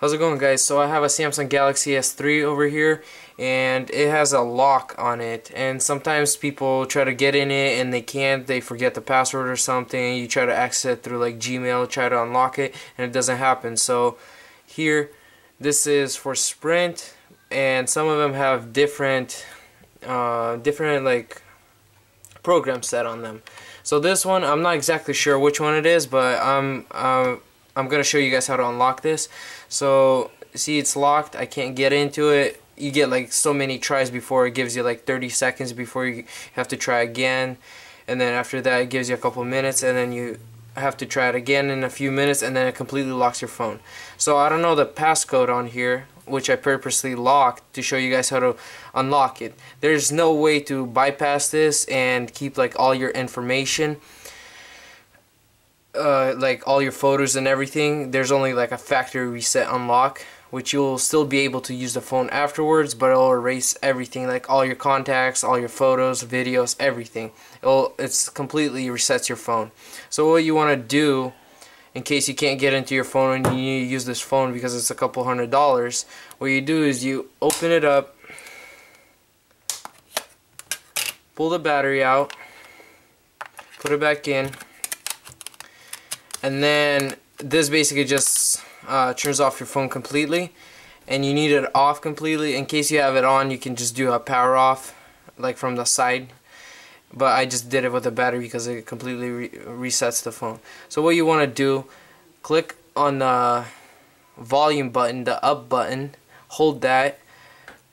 How's it going guys? So I have a Samsung Galaxy S3 over here and it has a lock on it. And sometimes people try to get in it and they can't. They forget the password or something. You try to access it through like Gmail try to unlock it and it doesn't happen. So here this is for Sprint and some of them have different uh, different like programs set on them. So this one I'm not exactly sure which one it is but I'm uh, I'm gonna show you guys how to unlock this. So see it's locked. I can't get into it. You get like so many tries before. It gives you like 30 seconds before you have to try again. And then after that it gives you a couple minutes. And then you have to try it again in a few minutes. And then it completely locks your phone. So I don't know the passcode on here which I purposely locked to show you guys how to unlock it. There's no way to bypass this and keep like all your information uh, like all your photos and everything there's only like a factory reset unlock which you'll still be able to use the phone afterwards but it'll erase everything like all your contacts all your photos videos everything. It'll it's completely resets your phone. So what you want to do in case you can't get into your phone and you need to use this phone because it's a couple hundred dollars what you do is you open it up pull the battery out put it back in and then this basically just uh, turns off your phone completely. And you need it off completely. In case you have it on you can just do a power off like from the side. But I just did it with the battery because it completely re resets the phone. So what you want to do click on the volume button the up button hold that.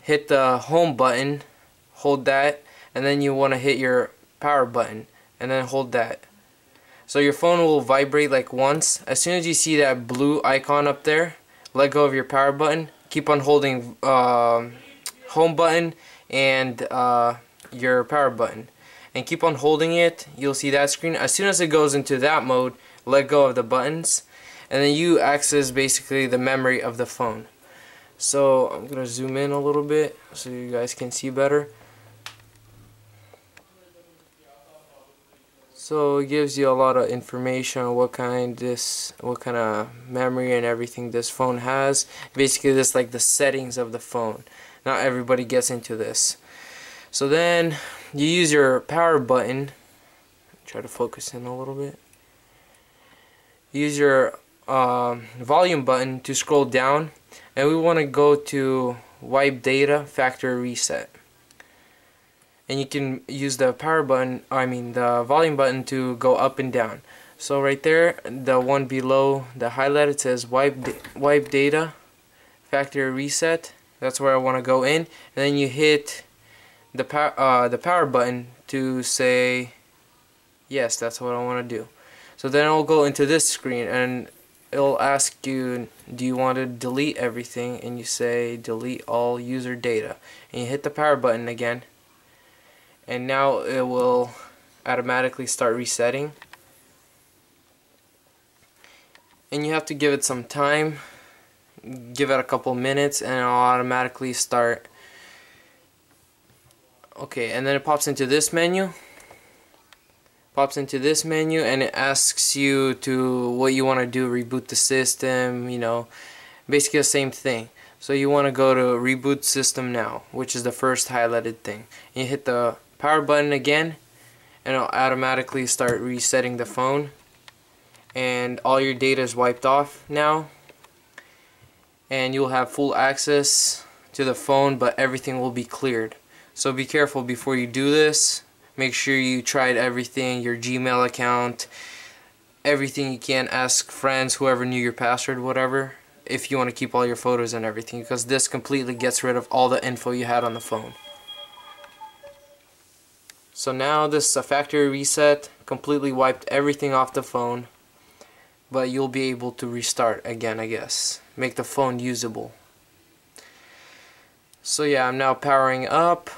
Hit the home button hold that. And then you want to hit your power button and then hold that so your phone will vibrate like once. As soon as you see that blue icon up there, let go of your power button. Keep on holding uh, home button and uh, your power button. And keep on holding it. You'll see that screen. As soon as it goes into that mode, let go of the buttons. And then you access basically the memory of the phone. So I'm going to zoom in a little bit so you guys can see better. So it gives you a lot of information on what kind this what kind of memory and everything this phone has. Basically this like the settings of the phone. Not everybody gets into this. So then you use your power button. Try to focus in a little bit. Use your uh, volume button to scroll down and we want to go to wipe data factory reset and you can use the power button I mean the volume button to go up and down. So right there the one below the highlight it says wipe wipe data factory reset. That's where I want to go in. And then you hit the power uh, the power button to say yes that's what I want to do. So then I'll go into this screen and it'll ask you do you want to delete everything? And you say delete all user data. And you hit the power button again and now it will automatically start resetting. And you have to give it some time. Give it a couple minutes and it'll automatically start. Okay and then it pops into this menu. Pops into this menu and it asks you to what you want to do reboot the system you know basically the same thing. So you want to go to reboot system now which is the first highlighted thing. You hit the power button again and it'll automatically start resetting the phone. And all your data is wiped off now. And you'll have full access to the phone but everything will be cleared. So be careful. Before you do this make sure you tried everything your Gmail account everything you can. Ask friends whoever knew your password whatever if you want to keep all your photos and everything because this completely gets rid of all the info you had on the phone so now this a factory reset completely wiped everything off the phone but you'll be able to restart again I guess. Make the phone usable. So yeah I'm now powering up.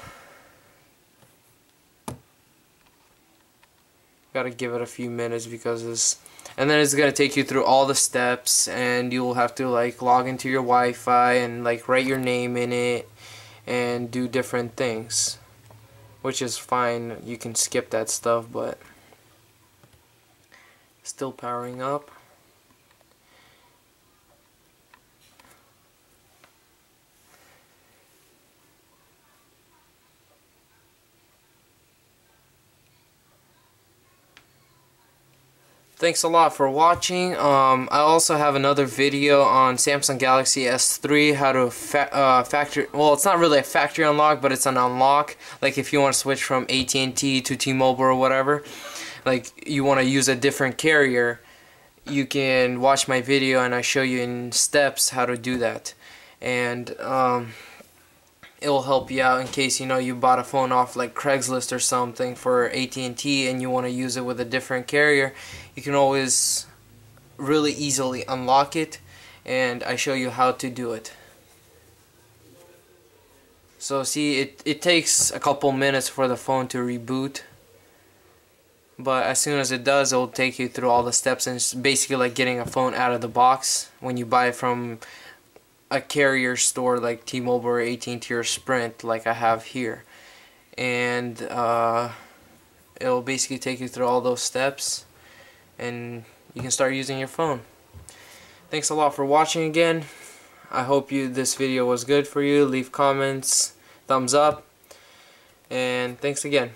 Gotta give it a few minutes because this and then it's gonna take you through all the steps and you'll have to like log into your Wi-Fi and like write your name in it and do different things which is fine. You can skip that stuff but still powering up thanks a lot for watching. Um, I also have another video on Samsung Galaxy S3 how to fa uh, factory. Well, it's not really a factory unlock, but it's an unlock. Like if you want to switch from AT&T to T-Mobile or whatever, like you want to use a different carrier, you can watch my video and I show you in steps how to do that. And um, it will help you out in case you know you bought a phone off like Craigslist or something for AT&T and you want to use it with a different carrier you can always really easily unlock it and I show you how to do it. So see it, it takes a couple minutes for the phone to reboot but as soon as it does it'll take you through all the steps and it's basically like getting a phone out of the box when you buy it from a carrier store like T-Mobile or AT&T or Sprint like I have here. And uh, it'll basically take you through all those steps and you can start using your phone. Thanks a lot for watching again. I hope you this video was good for you. Leave comments thumbs up and thanks again